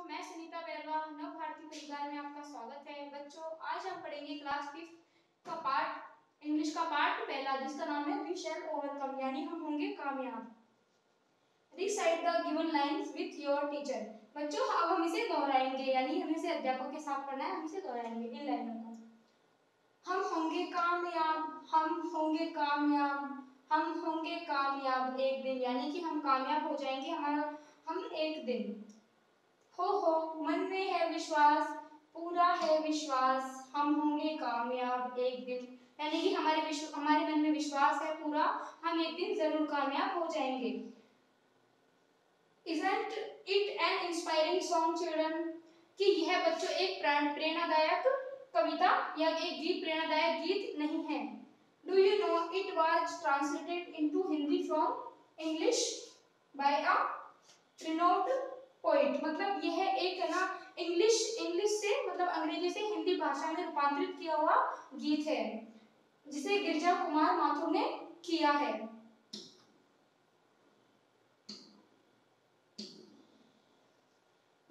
बच्चों मैं सुनीता बैरवा नव भारती परिवार में आपका स्वागत है। बच्चों, आज हम पढ़ेंगे क्लास फिफ्थ का पार्ट इंग्लिश का पार्ट पहला जिसका नाम है वी शैल ओवरकम यानी हम होंगे कामयाब। Recite the given lines with your teacher बच्चों, अब हम इसे दोहराएँगे, यानी हमें इसे अध्यापक के साथ पढ़ना है, हम इसे दोहराएँगे इन लाइनों को। हम होंगे कामयाब, हम होंगे कामयाब, हम होंगे कामयाब एक दिन, यानी कि हम कामयाब हो जाएँगे हमारा, हम एक दिन। हो हो मन में है विश्वास, पूरा है विश्वास, हम होंगे कामयाब एक दिन। यानी कि हमारे विश्व, हमारे मन में विश्वास है पूरा, हम एक दिन ज़रूर कामयाब हो जाएँगे। Isn't it an inspiring song, children? कि यह बच्चों एक प्रेरणादायक कविता या एक गीत, प्रेरणादायक गीत नहीं है। Do you know it was translated into Hindi from English by a renowned poet मतलब यह एक है ना इंग्लिश इंग्लिश से मतलब अंग्रेज़ी से हिंदी भाषा में रूपांतरित किया हुआ गीत है, जिसे गिरजा कुमार माथुर ने किया है।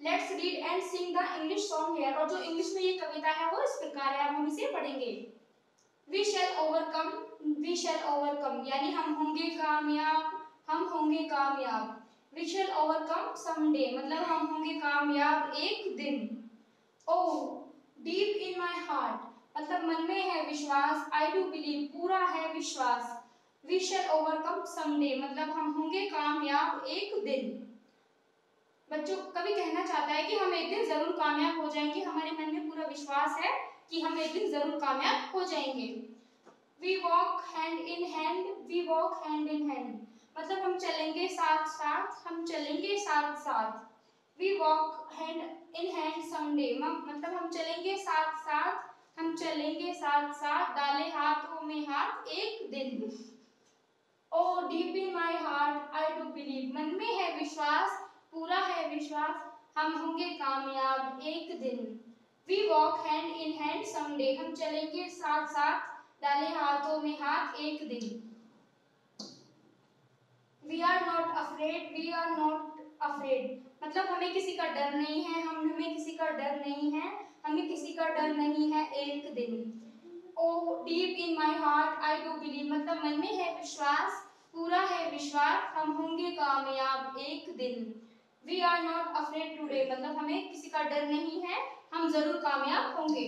Let's read and sing the English song here और जो इंग्लिश में ये कविता है, वो इस प्रकार है, अब हम इसे पढ़ेंगे। We shall overcome we shall overcome यानी हम होंगे कामयाब, हम होंगे कामयाब। वी शैल ओवरकम समडे मतलब हम होंगे कामयाब एक दिन। Oh deep in my heart मतलब मन में है विश्वास। आई डू बिलीव पूरा है विश्वास। वी शैल ओवरकम समडे मतलब हम होंगे कामयाब एक दिन। बच्चों कभी कहना चाहता है कि हम एक दिन ज़रूर कामयाब हो जाएँगे। हमारे मन में पूरा विश्वास है कि हम एक दिन ज़रूर कामयाब हो जाएँगे। We walk hand in hand we walk hand in hand मतलब हम चलेंगे साथ साथ, हम चलेंगे साथ साथ। We walk hand in hand someday मतलब हम चलेंगे साथ साथ, हम चलेंगे साथ साथ, डाले हाथों में हाथ एक दिन। ओ deep in my heart I do believe मन में है विश्वास, पूरा है विश्वास, हम होंगे कामयाब एक दिन। We walk hand in hand someday हम चलेंगे साथ साथ, डाले हाथों में हाथ एक दिन। We are not afraid we are not afraid मतलब हमें किसी का डर नहीं है, हम, हमें किसी का डर नहीं है, हमें किसी का डर नहीं है एक दिन। ओ deep in my heart I do believe मतलब मन में है विश्वास, पूरा है विश्वास, हम होंगे कामयाब एक दिन। We are not afraid today मतलब हमें किसी का डर नहीं है, हम ज़रूर कामयाब होंगे।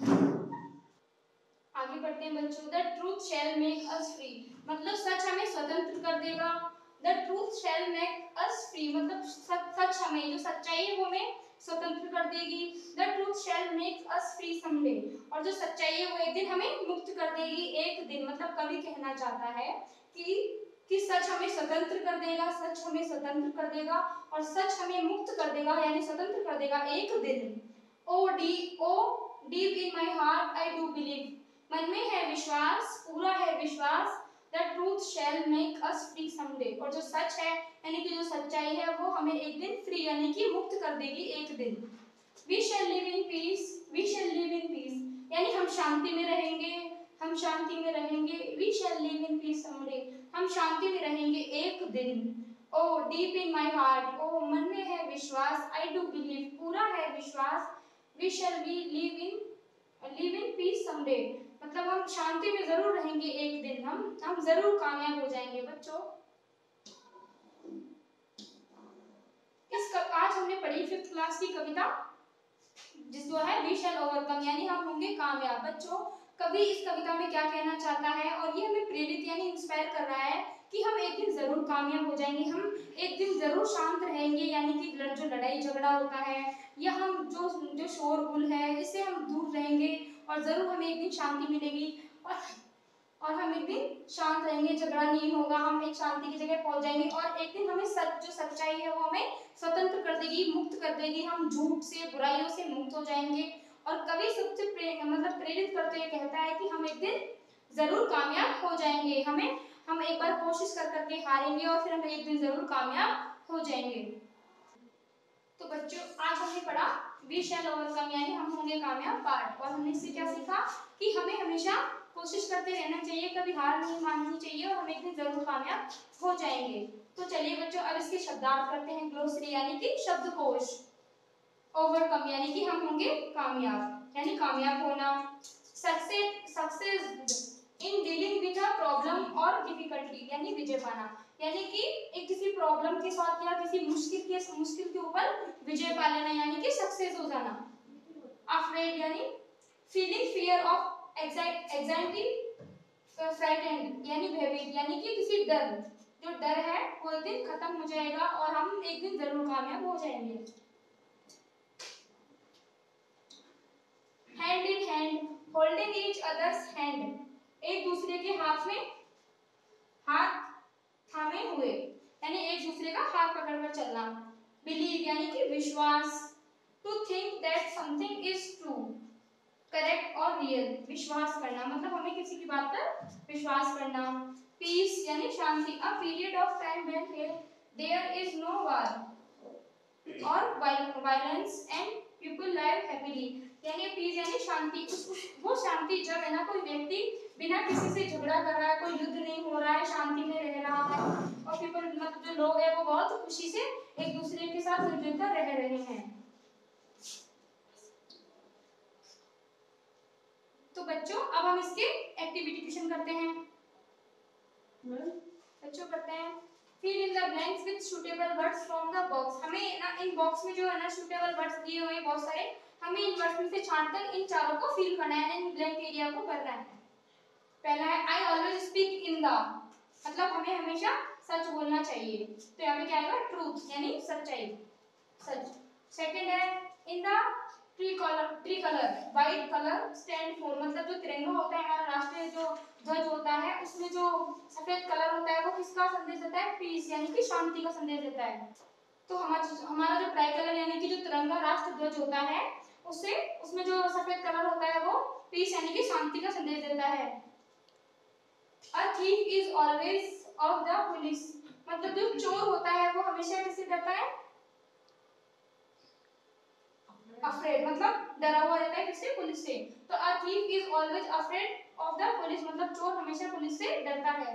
आगे बढ़ते हैं बच्चों? The truth shall make us free मतलब सच हमें स्वतंत्र कर देगा। The truth shall make us free मतलब सच हमें, जो सच्चाई है वो हमें स्वतंत्र कर देगी। The truth shall make us free someday और जो सच्चाई है वो एक दिन हमें मुक्त कर देगी, एक दिन। मतलब कवि कहना चाहता है कि कि सच हमें स्वतंत्र कर देगा, सच हमें स्वतंत्र कर देगा, और सच हमें मुक्त कर देगा, यानी स्वतंत्र कर देगा एक दिन। ओ डी ओ deep in my heart I do believe मन में है विश्वास, पूरा है विश्वास the truth shall make us free someday और जो सच है, यानी कि जो सच्चाई है, वो हमें एक दिन फ्री यानी कि मुक्त कर देगी एक दिन. We shall live in peace we shall live in peace यानी हम शांति में रहेंगे, हम शांति में रहेंगे we shall live in peace someday हम शांति में रहेंगे एक दिन. Oh deep in my heart ओ मन में है विश्वास आई डू बिलीव पूरा है विश्वास. We shall be live in live in peace someday मतलब हम शांति में ज़रूर रहेंगे एक दिन। हम हम ज़रूर कामयाब हो जाएँगे बच्चों। इस कब, आज हमने पढ़ी फिफ्थ क्लास की कविता जिसको है वी शैल ओवरकम यानी हम होंगे कामयाब। बच्चों कवि इस कविता में क्या कहना चाहता है? और ये हमें प्रेरित यानी इंस्पायर कर रहा है कि हम एक दिन ज़रूर कामयाब हो जाएँगे। हम एक दिन ज़रूर शांत रहेंगे यानी कि जो लड़ाई झगड़ा होता है या हम जो जो शोरगुल है इससे हम दूर रहेंगे। और ज़रूर हमें एक दिन शांति मिलेगी। और और हम एक दिन शांत रहेंगे झगड़ा नहीं होगा हम एक शांति की जगह पहुँच जाएँगे और एक दिन हमें सच जो सच्चाई है वो हमें स्वतंत्र कर देगी मुक्त कर देगी। हम झूठ से बुराइयों से मुक्त हो जाएँगे। और कवि सबसे प्रे, मतलब प्रेरित करते हुए कहता है कि हम एक दिन ज़रूर कामयाब हो जाएँगे। हमें हम एक बार कोशिश कर करके हारेंगे और फिर हम एक दिन ज़रूर कामयाब हो जाएँगे। तो बच्चों आज हमने पढ़ा वी शैल ओवरकम यानी हम होंगे कामयाब पार्ट और हमने इससे क्या सीखा? कि हमें हमेशा कोशिश करते रहना चाहिए, कभी हार नहीं माननी चाहिए और हम एक दिन ज़रूर कामयाब हो जाएँगे। तो चलिए बच्चों, अब इसके शब्दार्थ करते हैं ग्लोसरी यानी कि शब्दकोश। ओवरकम यानी कि हम होंगे कामयाब, यानी कामयाब होना। Success success in dealing with a problem difficulty यानी विजय पाना यानी कि एक किसी प्रॉब्लम के साथ या किसी मुश्किल के मुश्किल के ऊपर विजय पा लेना यानी कि सक्सेस हो जाना। अफ्रेड यानी feeling fear of anxiety frightened यानी भयभीत, यानी कि किसी डर। जो डर है, वो एक दिन खत्म हो जाएगा और हम एक दिन ज़रूर कामयाब हो जाएँगे। Hand in hand holding each others hand एक दूसरे के हाथ में हाथ थामे हुए, यानी एक दूसरे का हाथ पकड़कर चलना। बिलीव यानी कि विश्वास। To think that something is true correct और रियल विश्वास करना। मतलब हमें किसी की बात पर विश्वास करना। पीस यानी शांति। A period of time when there is no war और violence and people live happily यानी पीस यानी शांति। वो शांति जब है ना कोई व्यक्ति बिना किसी से झगड़ा कर रहा है कोई युद्ध नहीं हो रहा है शांति में रह रहा है और पीपल मतलब जो लोग हैं वो बहुत खुशी से एक दूसरे के साथ मिलजुल कर रह रहे हैं। तो बच्चों अब हम इसके एक्टिविटी क्वेश्चन करते हैं। बच्चों करते हैं। Fill in the blanks with suitable words from the box हमें ना इन बॉक्स में जो है ना सूटेबल वर्ड्स दिए हुए हैं बहुत सारे। हमें इन वर्ड्स में से छांटकर इन चारों को फिल करना है, इन ब्लैंक एरिया को भरना है। पहला है I always speak in the मतलब हमें हमेशा सच बोलना चाहिए। तो यहाँ पे क्या आएगा? ट्रूथ यानी सच्चाई। सच। सेकंड है in the tricolour tricolour white colour stand for मतलब जो तिरंगा होता है, हमारा राष्ट्रीय जो ध्वज होता है, उसमें जो सफ़ेद कलर होता है, वो किसका संदेश देता है? पीस यानी कि शांति का संदेश देता है। तो हमारा हमारा जो ट्राई कलर यानी कि जो तिरंगा राष्ट्र ध्वज होता है उससे उसमें जो सफ़ेद कलर होता है वो पीस यानी कि शांति का संदेश देता है। A thief is always of the police मतलब जो चोर होता है, वो हमेशा किससे डरता है। अफ्रेड मतलब डरा हुआ रहता है किससे पुलिस से। तो a thief is always afraid of the police मतलब चोर हमेशा पुलिस से डरता है।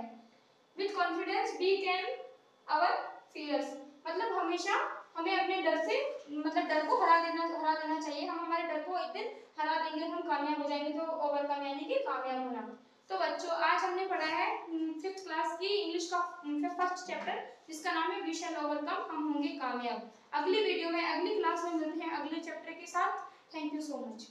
With confidence we can our fears मतलब हमेशा हमें अपने डर से मतलब डर को हरा देना हरा देना चाहिए। हम हमारे डर को एक दिन हरा देंगे, हम कामयाब हो जाएँगे तो ओवरकम यानी कि कामयाब होना। तो बच्चों, आज हमने पढ़ा है फिफ्थ क्लास की इंग्लिश का फ़र्स्ट चैप्टर जिसका नाम है वी शैल ओवरकम हम होंगे कामयाब। अगली वीडियो में, अगली क्लास में मिलते हैं अगले चैप्टर के साथ। Thank you so much